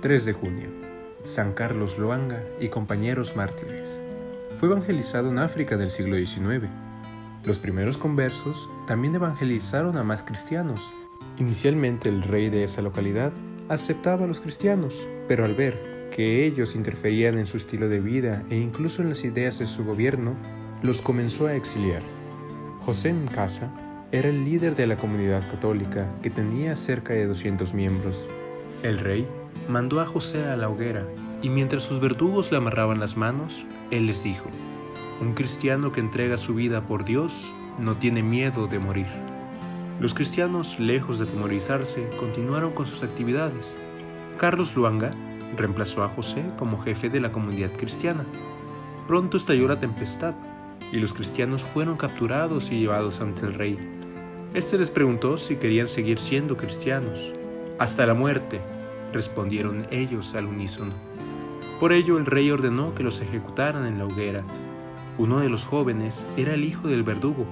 3 de junio. San Carlos Loanga y compañeros mártires. Fue evangelizado en África del siglo XIX. Los primeros conversos también evangelizaron a más cristianos. Inicialmente el rey de esa localidad aceptaba a los cristianos, pero al ver que ellos interferían en su estilo de vida e incluso en las ideas de su gobierno, los comenzó a exiliar. José Casa era el líder de la comunidad católica que tenía cerca de 200 miembros. El rey mandó a José a la hoguera y mientras sus verdugos le amarraban las manos, él les dijo, un cristiano que entrega su vida por Dios no tiene miedo de morir. Los cristianos, lejos de atemorizarse, continuaron con sus actividades. Carlos Luanga reemplazó a José como jefe de la comunidad cristiana. Pronto estalló la tempestad y los cristianos fueron capturados y llevados ante el rey. Este les preguntó si querían seguir siendo cristianos. Hasta la muerte, respondieron ellos al unísono. Por ello el rey ordenó que los ejecutaran en la hoguera. Uno de los jóvenes era el hijo del verdugo.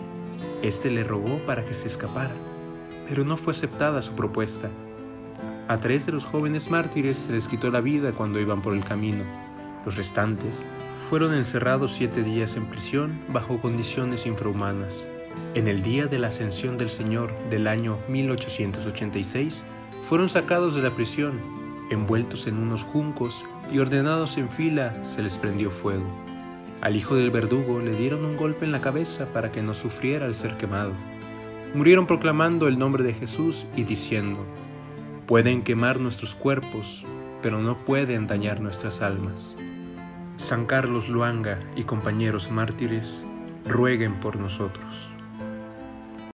Este le rogó para que se escapara, pero no fue aceptada su propuesta. A tres de los jóvenes mártires se les quitó la vida cuando iban por el camino. Los restantes fueron encerrados siete días en prisión bajo condiciones infrahumanas. En el día de la ascensión del Señor del año 1886, fueron sacados de la prisión, envueltos en unos juncos y ordenados en fila, se les prendió fuego. Al hijo del verdugo le dieron un golpe en la cabeza para que no sufriera al ser quemado. Murieron proclamando el nombre de Jesús y diciendo, pueden quemar nuestros cuerpos, pero no pueden dañar nuestras almas. San Carlos Luanga y compañeros mártires, rueguen por nosotros.